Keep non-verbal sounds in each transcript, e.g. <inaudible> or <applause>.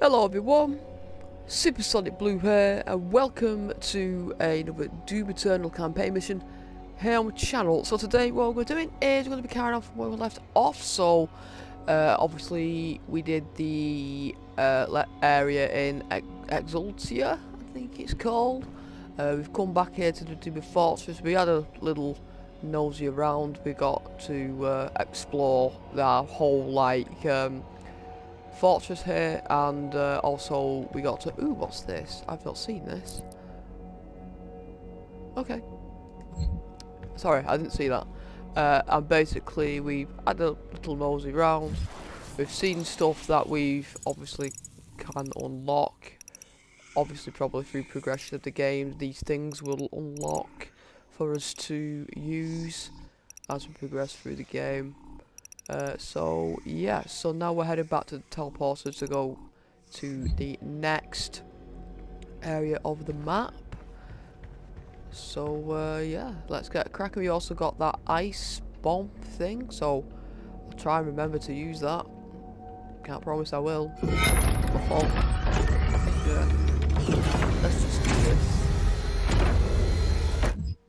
Hello everyone, Supersonic Blue here, and welcome to another Doom Eternal campaign mission here on the channel. So today what we're doing is we're going to be carrying on from where we left off, so uh, obviously we did the uh, area in Ex Exultia, I think it's called. Uh, we've come back here to the Doom Fortress, we had a little nosy around, we got to uh, explore that whole like um, fortress here and uh, also we got to ooh what's this? I've not seen this. Okay. Sorry I didn't see that. Uh, and basically we've had a little nosy round. We've seen stuff that we've obviously can unlock. Obviously probably through progression of the game these things will unlock for us to use as we progress through the game uh, so yeah, so now we're heading back to the teleporter to go to the next area of the map. So uh, yeah, let's get cracking. We also got that ice bomb thing, so I'll try and remember to use that. Can't promise I will. Yeah. Let's just do this.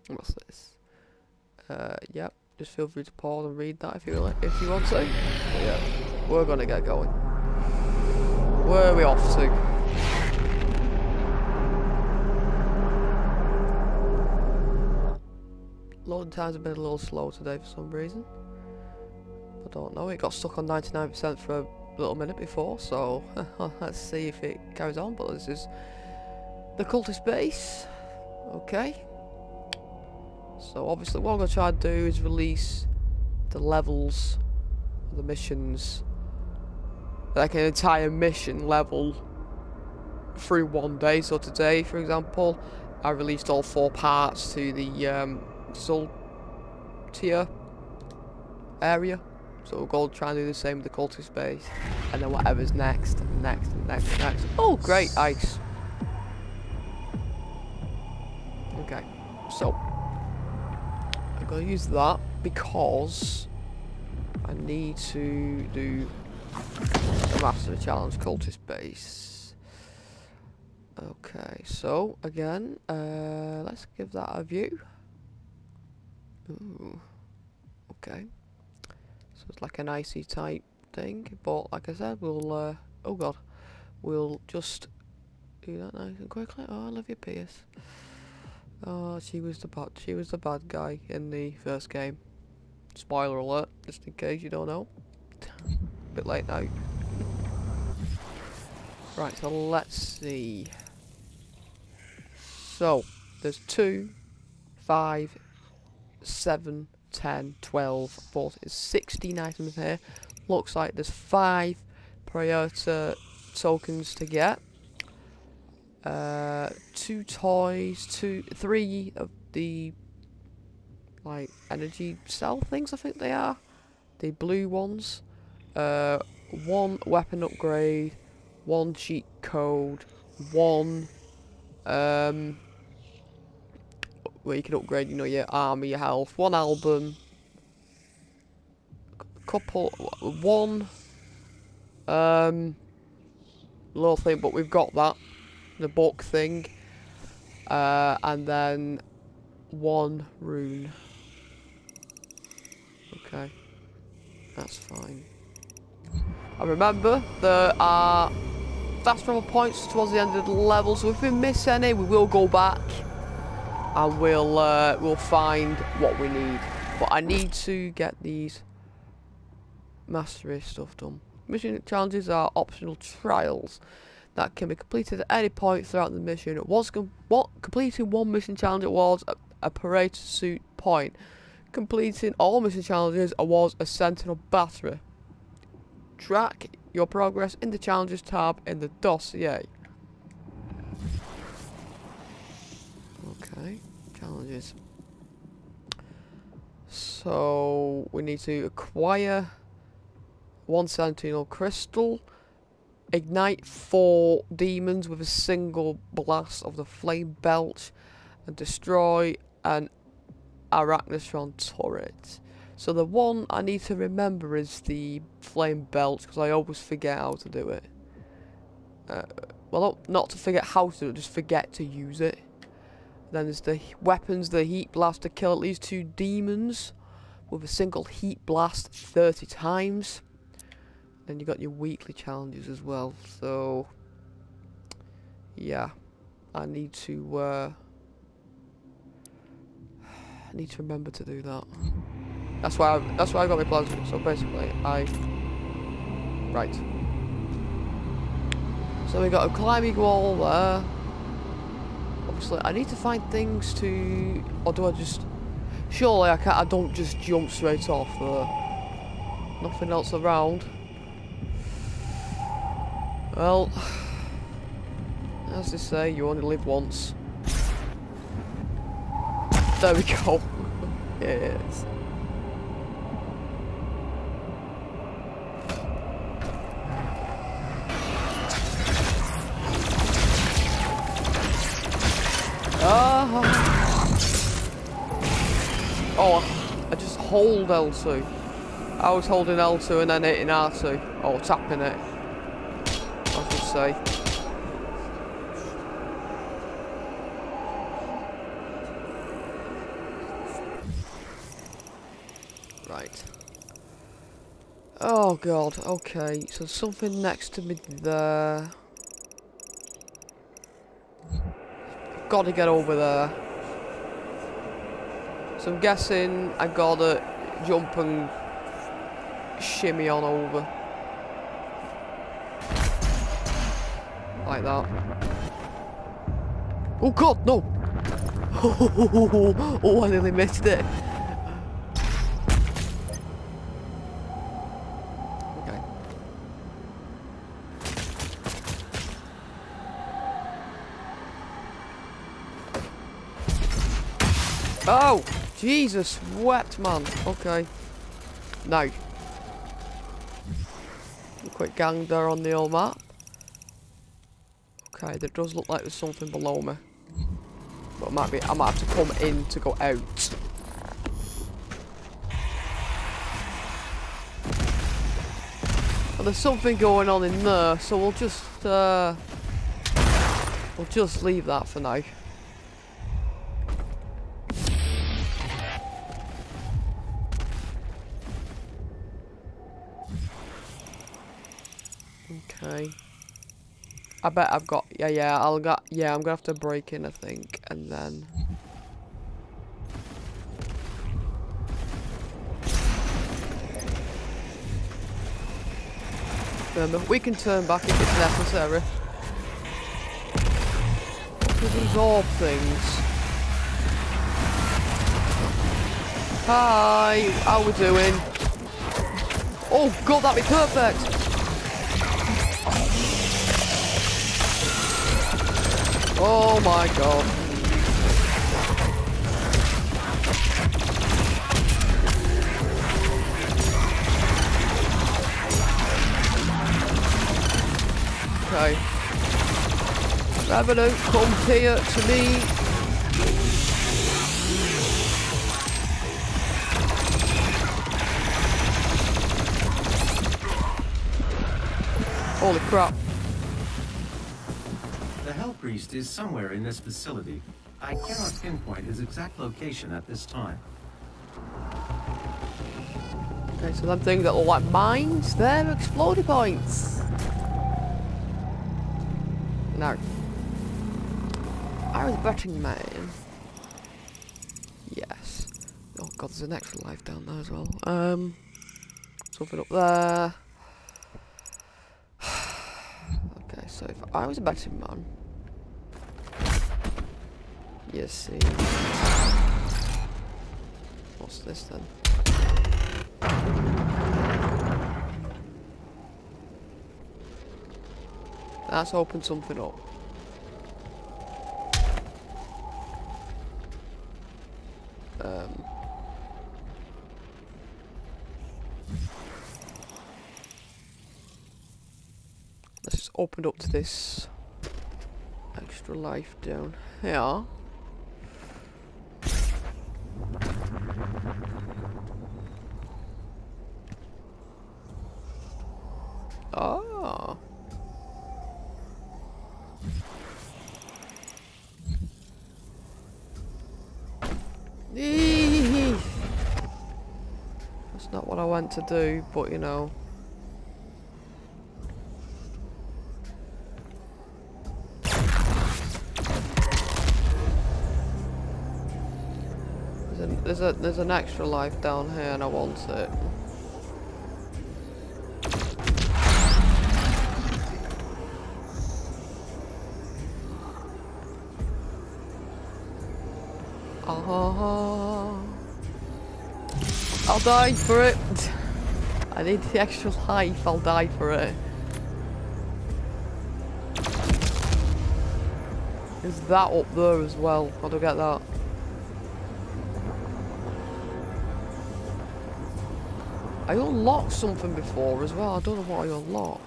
What's this? Uh, yep. Just feel free to pause and read that if you like, if you want to. But yeah, we're gonna get going. Where are we off to? Loading times have been a little slow today for some reason. I don't know, it got stuck on 99% for a little minute before, so <laughs> let's see if it carries on. But this is the cultist base. Okay. So obviously what I'm going to try to do is release the levels, the missions, like an entire mission level through one day. So today, for example, I released all four parts to the um, Zultia area. So we'll go try and do the same with the cultist base. And then whatever's next, next, next, next. Oh, great, ice. Okay, so I'm going to use that because I need to do the Master Challenge Cultist Base. Okay, so again, uh, let's give that a view. Ooh, okay. So it's like an icy type thing, but like I said, we'll, uh, oh god, we'll just do that nice and quickly. Oh, Olivia Pierce. Oh, she was the bad. She was the bad guy in the first game. Spoiler alert, just in case you don't know. Bit late now. right, so let's see. So there's two, five, seven, ten, twelve, fourteen, sixteen items here. Looks like there's five Praetor tokens to get. Two toys, two, three of the like energy cell things. I think they are the blue ones. Uh, one weapon upgrade, one cheat code, one um, where you can upgrade, you know, your armor, your health, one album, couple, one um, little thing, but we've got that the book thing, uh, and then one rune. Okay, that's fine. I remember there are fast travel points towards the end of the level, so if we miss any, we will go back and we'll uh, we'll find what we need. But I need to get these mastery stuff done. Mission challenges are optional trials that can be completed at any point throughout the mission. Once com what completing one mission challenge awards a, a Praetor Suit point. Completing all mission challenges awards a sentinel battery. Track your progress in the challenges tab in the dossier. Okay, challenges. So we need to acquire one sentinel crystal ignite four demons with a single blast of the Flame Belch and destroy an arachnotron turret. So the one I need to remember is the Flame Belch because I always forget how to do it. Uh, well, not to forget how to, do it, just forget to use it. Then there's the weapons, the heat blast to kill at least two demons with a single heat blast 30 times. Then you got your weekly challenges as well. So, yeah, I need to. Uh, I <sighs> need to remember to do that. That's why. I, that's why I got my plasma. So basically, I. Right. So we got a climbing wall there. Obviously, I need to find things to, or do I just? Surely I can't. I don't just jump straight off there. Nothing else around. Well, as they say, you only live once. There we go. <laughs> yes. Ah. Oh, I just hold L2. I was holding L2 and then hitting R2. Or tapping it. Say. Right. Oh god, okay, so something next to me there. Gotta get over there. So I'm guessing I gotta jump and shimmy on over. Like that. Oh god, no! <laughs> Oh, I nearly missed it. Okay. Oh! Jesus wept, man. Okay. Now. Quick gang there on the old map. Okay, there does look like there's something below me. But I might be I might have to come in to go out. Well, there's something going on in there, so we'll just uh we'll just leave that for now. I bet I've got yeah yeah I'll got yeah I'm gonna have to break in I think and then Remember, we can turn back if it's necessary. These orb things. Hi, how we doing? Oh god, that'd be perfect! Oh my god. Okay. Revenant, come here to me. Holy crap. Priest is somewhere in this facility. I cannot pinpoint his exact location at this time. Okay, so them things that look like mines, they're exploding points. No. I was betting man. Yes. Oh god, there's an extra life down there as well. Um, something up there. <sighs> okay, so if I was a betting man, you see. What's this then? That's opened something up. Um. Let's just open up to this extra life down here. Ah. Eeeh. That's not what I went to do, but you know. There's, a, there's, a, there's an extra life down here and I want it. Uh-huh. I'll die for it. I need the extra life, I'll die for it. Is that up there as well? How do I get that? I unlocked something before as well. I don't know what I unlocked.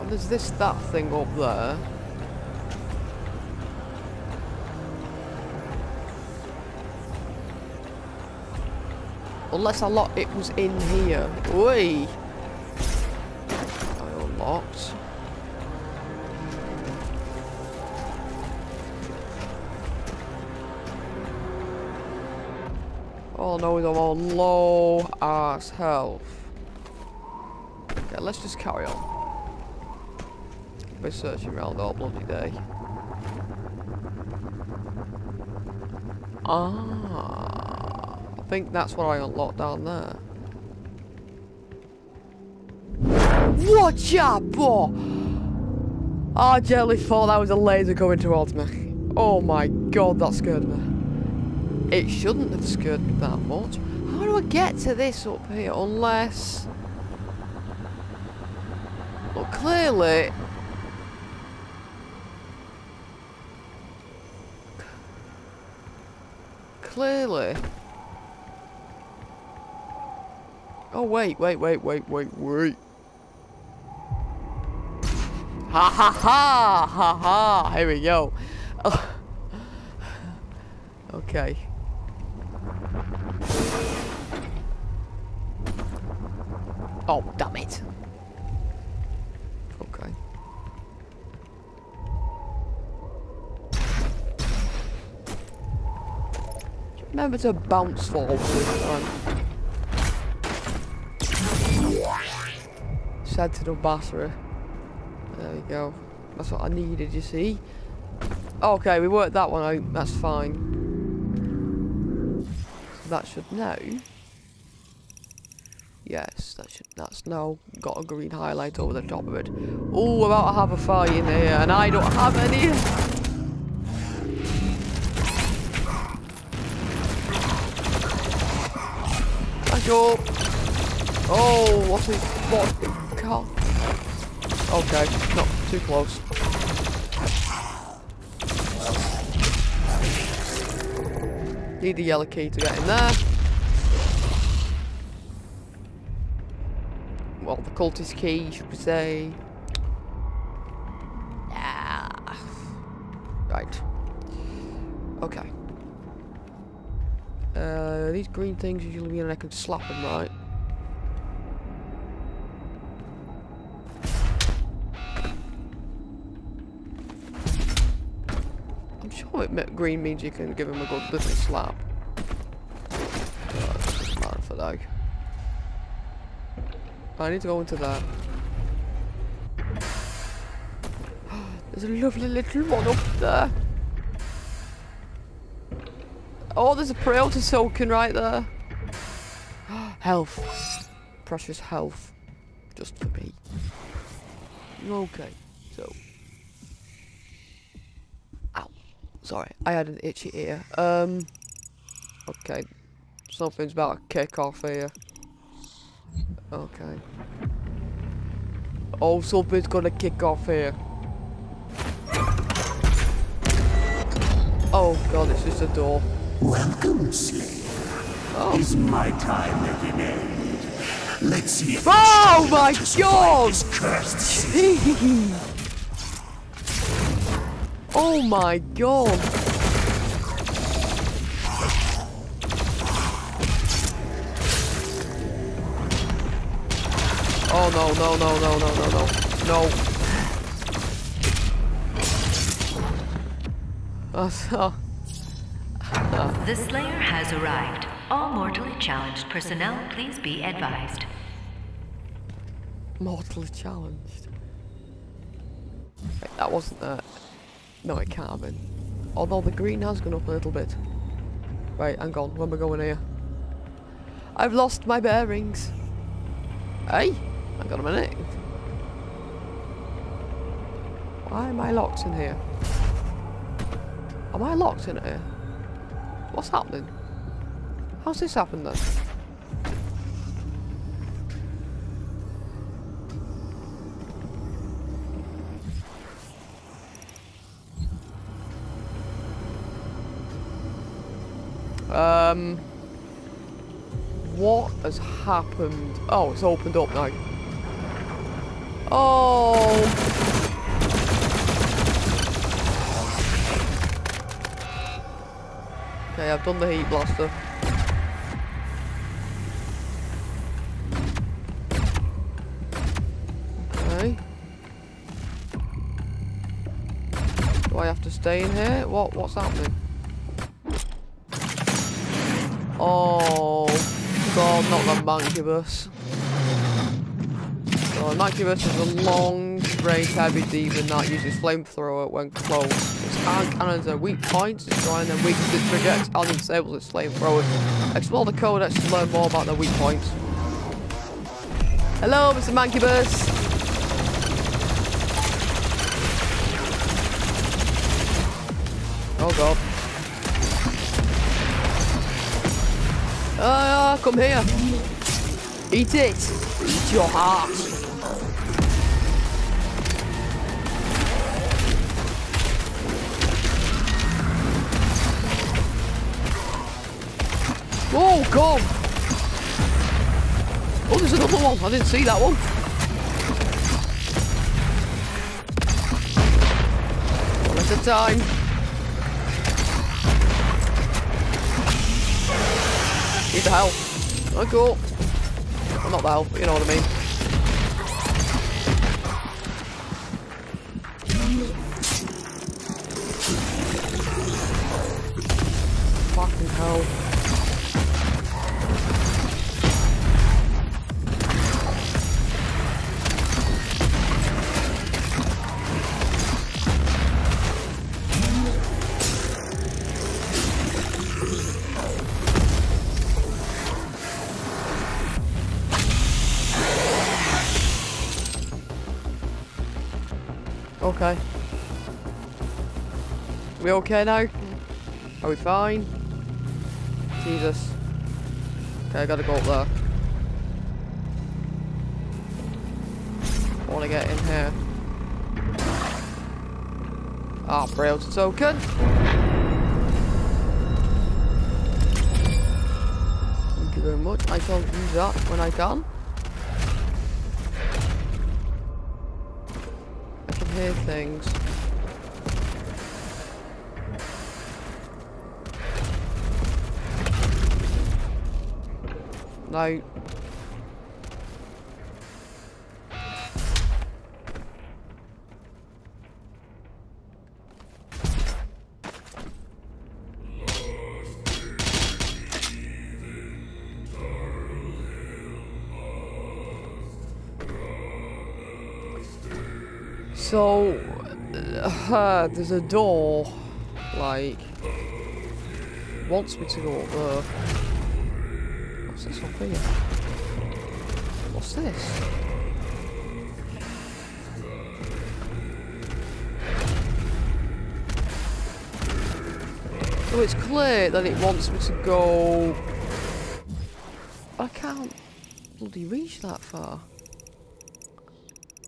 And there's this, that thing up there. Unless I lock it was in here. Oi! I unlocked. Oh no, I'm low ass health. Okay, let's just carry on. Be searching around all bloody day. Ah, think that's what I unlocked down there. Watch out, boy! I generally thought that was a laser coming towards me. Oh my god, that scared me. It shouldn't have scared me that much. How do I get to this up here? Unless... Well, clearly... Clearly... Oh, wait, wait, wait, wait, wait, wait. Ha ha ha! Ha ha! Here we go. <sighs> okay. Oh, damn it. Okay. Remember to bounce forward this time. Sentinel battery. There we go. That's what I needed, you see. Okay, we worked that one out. That's fine. So that should now Yes, that should, that's now got a green highlight over the top of it. Oh, about to have a fight in here, and I don't have any. Thank you. Oh, what's it? What? Car. Okay, not too close. Need the yellow key to get in there. well, the cultist key, should we say. Yeah. Right. Okay. Uh, these green things usually mean I can slap them, right? Sure it green means you can give him a good little slap. Uh, for that. I need to go into that. <gasps> There's a lovely little one up there. Oh, there's a Praetor token right there. <gasps> health. Precious health. Just for me. Okay, so. Sorry, I had an itchy ear. Um. Okay. Something's about to kick off here. Okay. Oh, something's gonna kick off here. Oh god, it's just a door. Welcome, slave. Oh. Is my time at an end? Let's see if Oh my god! <laughs> oh my god! Oh no, no, no, no, no, no, no. No. Oh. <laughs> The Slayer has arrived. All mortally challenged personnel, please be advised. Mortally challenged. Wait, that wasn't that. No, it can't have been. Although the green has gone up a little bit. Right, hang on. Where am I going here? I've lost my bearings. Hey, hang on a minute. Why am I locked in here? Am I locked in here? What's happening? How's this happened then? Um, what has happened? Oh, it's opened up now. Oh. Okay, I've done the heat blaster. Okay. Do I have to stay in here? What? What's happening? Oh, God, not the monkey Mancubus. So, Mancubus is a long-range heavy demon that uses flamethrower when close. Its hand cannons are weak points, destroying them weakens its projectile and disables its flamethrower. Explore the codex to learn more about their weak points. Hello, Mr. Mancubus! Oh god. Ah, come here. Eat it. Eat your heart. Oh, God. Oh, there's another one. I didn't see that one. One at a time. Need the help. Oh, cool. Well, not the help, but you know what I mean. Fucking hell. Okay now? Are we fine? Jesus. Okay, I gotta go up there. I wanna get in here. Ah, oh, Praetor's token. Thank you very much. I shall use that when I can. I can hear things. No. So, uh, there's a door, like, wants me to go there. What's this? So it's clear that it wants me to go... I can't bloody reach that far.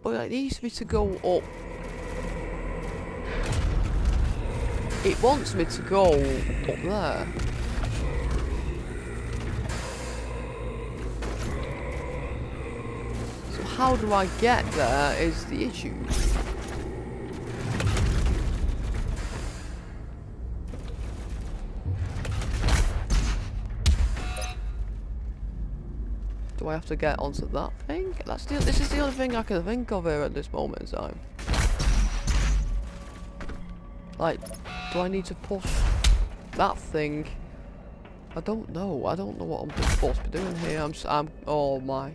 But it needs me to go up. It wants me to go up there. How do I get there is the issue. Do I have to get onto that thing? That's the, this is the only thing I can think of here at this moment in time. Like, do I need to push that thing? I don't know. I don't know what I'm supposed to be doing here. I'm. I'm. Oh my.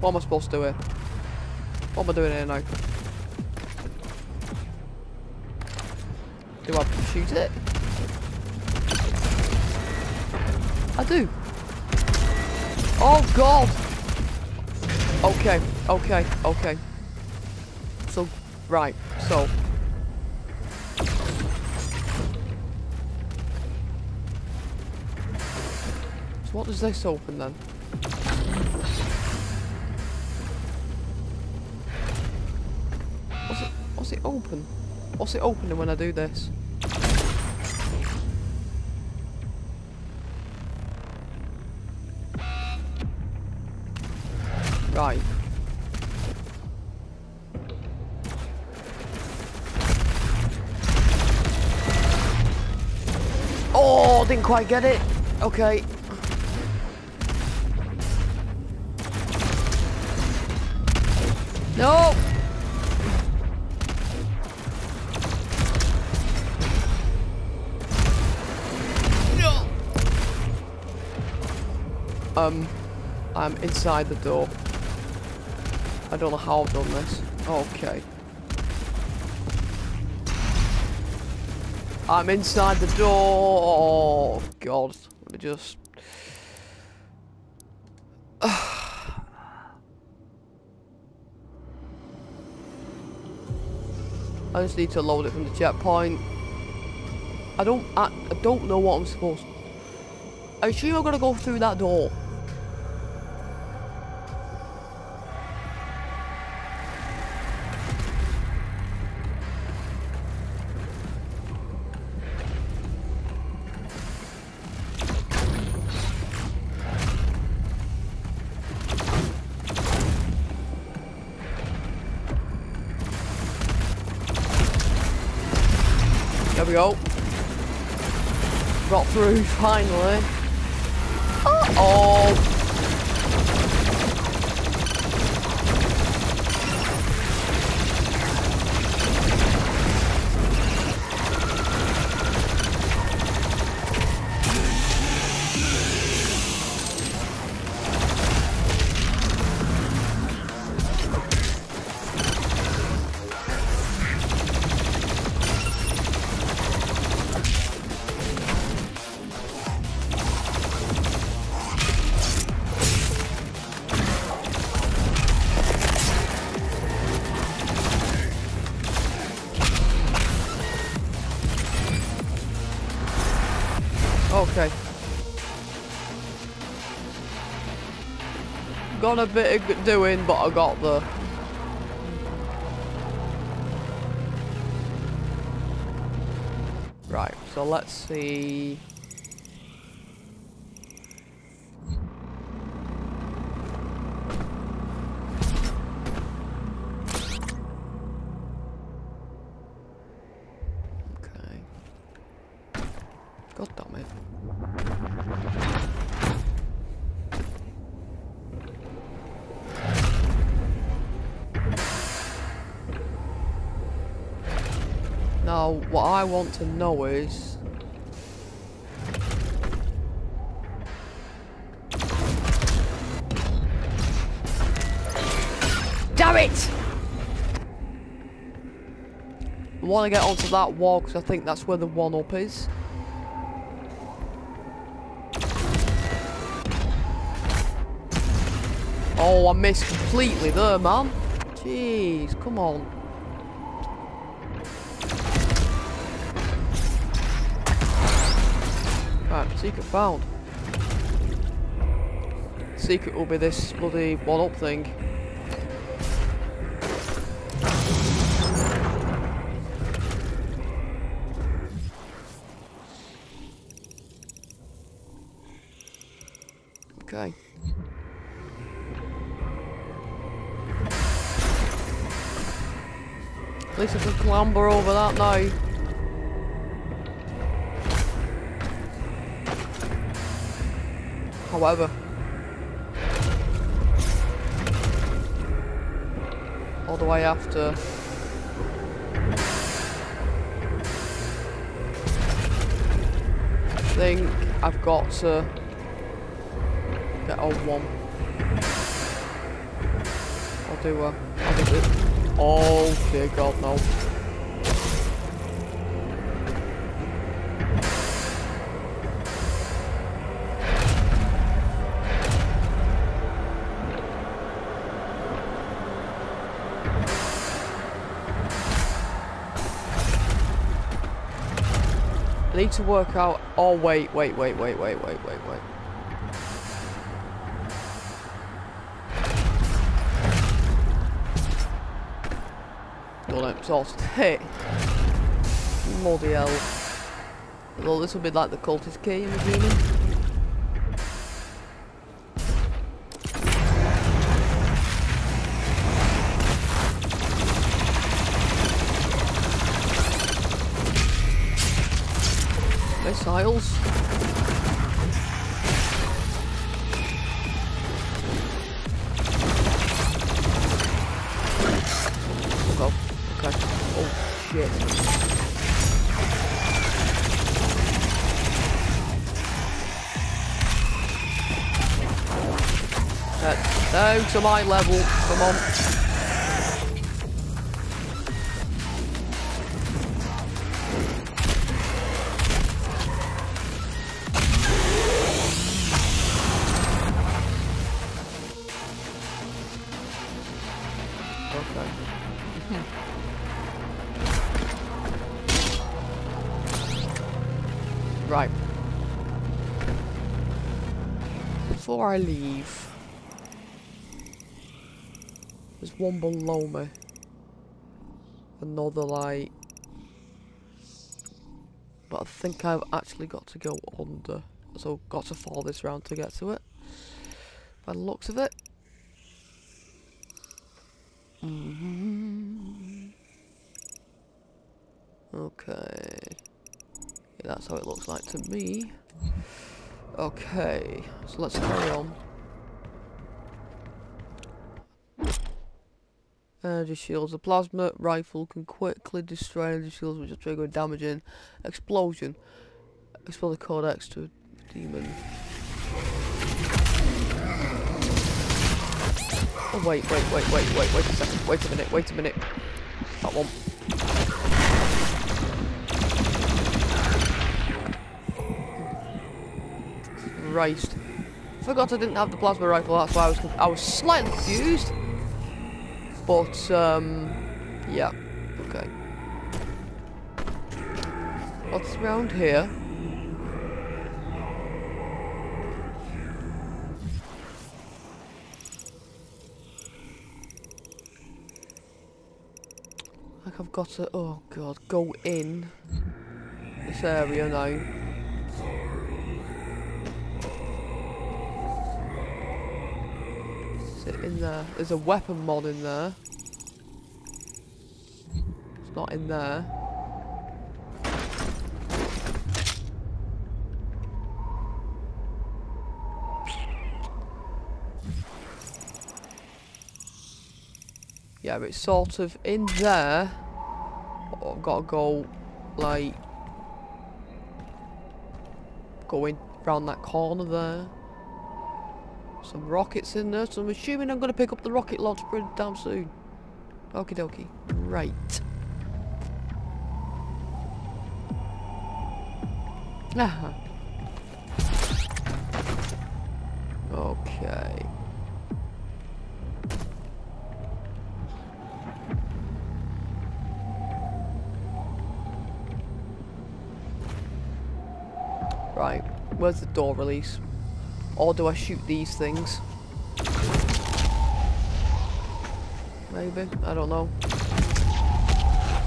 What am I supposed to do here? What am I doing here now? Do I shoot it? I do. Oh god! Okay, okay, okay. So, right, so. So what does this open then? Open? What's it opening when I do this? Right. Oh, didn't quite get it. Okay. No. Um, I'm inside the door. I don't know how I've done this. Okay. I'm inside the door. Oh, God. Let me just... <sighs> I just need to load it from the checkpoint. I don't... I, I don't know what I'm supposed... I assume I'm gonna go through that door. Through finally. Uh oh. Okay. Got a bit of doing, but I got the. Right, so let's see. Want to know is... Damn it! I want to get onto that wall because I think that's where the one-up is. Oh, I missed completely there, man. Jeez, come on. Secret found. Secret will be this bloody one-up thing. Okay. At least I can clamber over that now. However, do I have to? I think I've got to get on one. I'll do a. I'll do it. Oh dear God, no. To work out. Oh wait, wait, wait, wait, wait, wait, wait, wait. Got it sorted. Hey. Bloody hell. Although this will be like the cultist key, I'm assuming. Missiles. Oh, okay. Oh, shit. Uh, down to my level. Come on. Before I leave, there's one below me. Another light. But I think I've actually got to go under. So got to follow this round to get to it. By the looks of it. Mhm. Okay. Yeah, that's how it looks like to me. Okay, so let's carry on. Energy shields. The plasma rifle can quickly destroy energy shields which are trigger damaging explosion. Expel the codex to a demon. Oh wait, wait, wait, wait, wait, wait a second. Wait a minute, wait a minute. That one. Christ. Forgot I didn't have the plasma rifle, that's why I was I was slightly confused. But um yeah. Okay. What's around here? Like I've got to oh god, go in this area now. In there? There's a weapon mod in there. It's not in there. Yeah, it's sort of in there. Oh, I've got to go, like, going round that corner there. Some rockets in there, so I'm assuming I'm going to pick up the rocket launch pretty damn soon. Okie dokie. Right. Ah. Okay. Right. Where's the door release? Or do I shoot these things? Maybe. I don't know.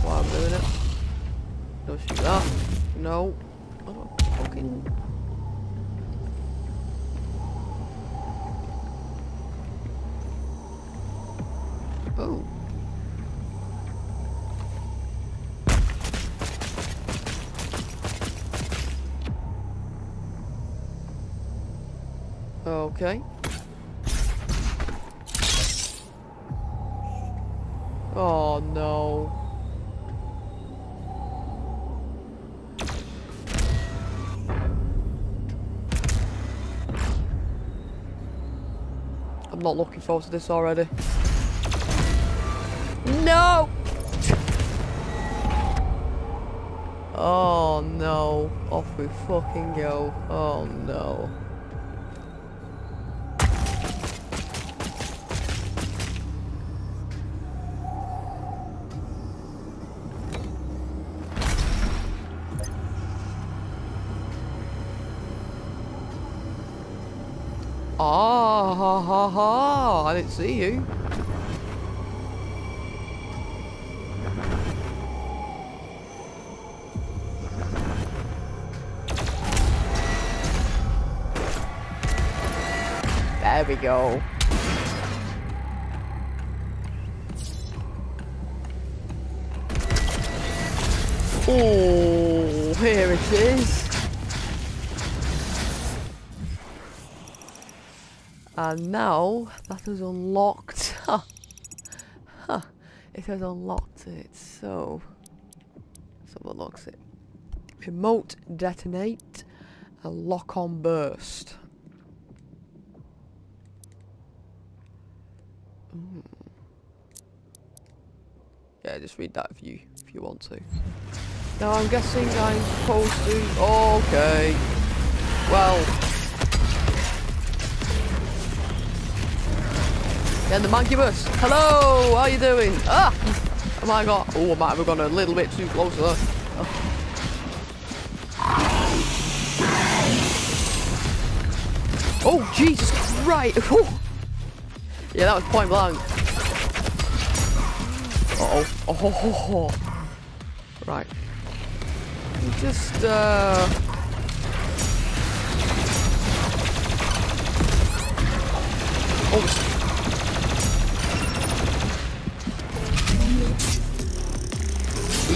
Why I'm doing it. Don't shoot that. No. I don't fucking... Okay. Oh no. I'm not looking forward to this already. No! Oh no. Off we fucking go. Oh no. Didn't see you. There we go. Oh, here it is. And now that has unlocked. <laughs> Huh. It has unlocked it. So, so what locks it? Remote detonate and lock on burst. Mm. Yeah, just read that if you if you want to. Now I'm guessing I'm supposed to. Okay. Well. Yeah, the Mancubus. Hello, how are you doing? Ah! Oh my god. Oh, I might have gone a little bit too close there. Oh. Oh, Jesus Christ! <laughs> Yeah, that was point blank. Uh oh. Oh, <laughs> ho, ho, ho. Right. Just, uh... Oh,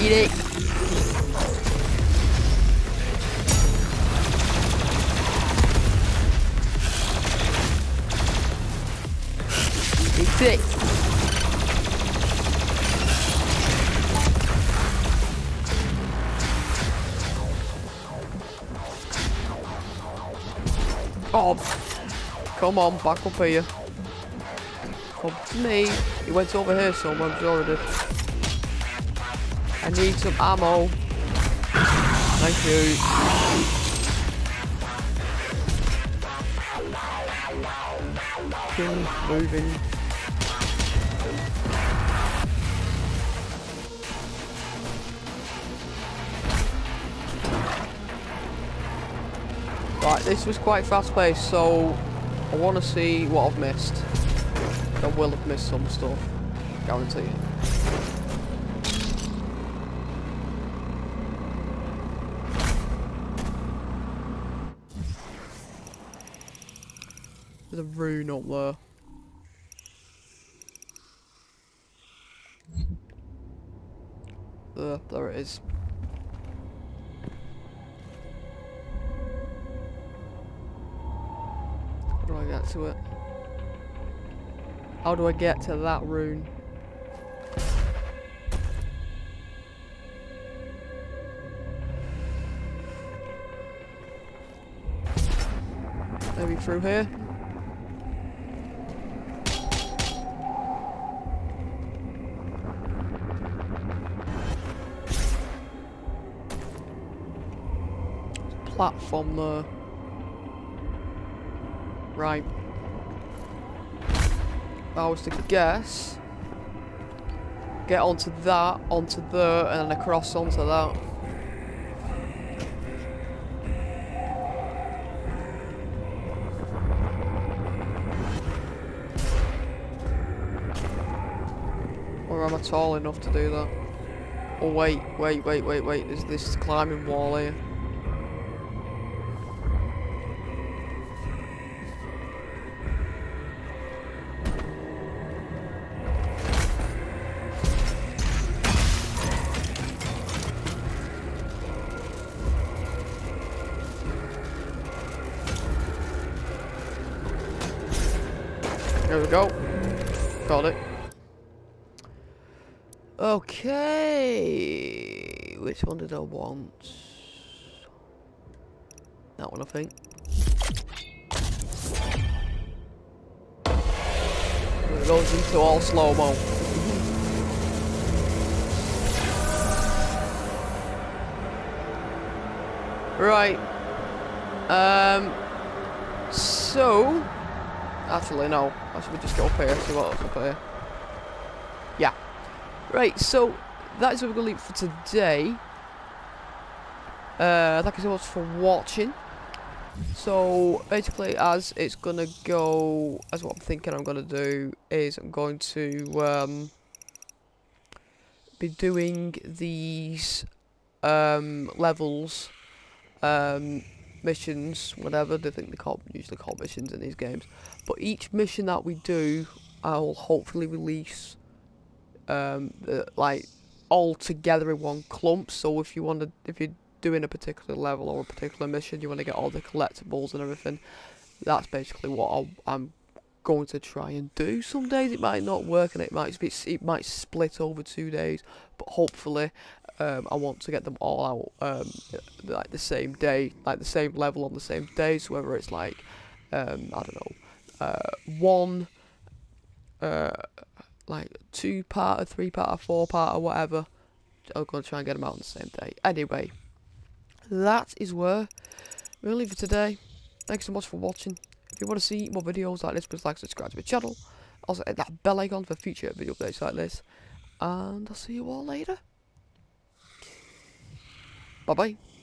Eat it. Eat it. Oh, come on, back up here. To me. He went over here somewhere, I'm sure he did. I need some ammo. Thank you. Okay, moving. Right, this was quite fast paced, so I want to see what I've missed. I will have missed some stuff, guarantee it. There's a rune up there. There, there it is. How do I get to it? How do I get to that rune? Maybe through here? Platform there. Right. If I was to guess, get onto that, onto there, and then across onto that. Or am I tall enough to do that? Oh wait, wait, wait, wait, wait, there's this climbing wall here. Did I want? That one, I think. It goes into all slow-mo. right. Um. So. Actually, no. I should just go up here, see what else up here. Yeah. Right, so that is what we're going to leave for today. Uh, thank you so much for watching. So basically, as it's gonna go, as what I'm thinking I'm gonna do is I'm going to um, be doing these um, levels, um, missions, whatever they think they call usually call missions in these games. But each mission that we do, I will hopefully release um, the, like all together in one clump. So if you want to, if you're doing a particular level or a particular mission, you want to get all the collectibles and everything. That's basically what I'll, I'm going to try and do. Some days it might not work and it might be it might split over two days, but hopefully um, I want to get them all out um, like the same day, like the same level on the same day. So whether it's like um, I don't know, uh, one, uh, like two part, or three part, or four part, or whatever. I'm gonna try and get them out on the same day. Anyway, that is where we'll leave it today. Thanks so much for watching. If you want to see more videos like this, please like, subscribe to my channel. Also hit that bell icon for future video updates like this. And I'll see you all later. Bye bye.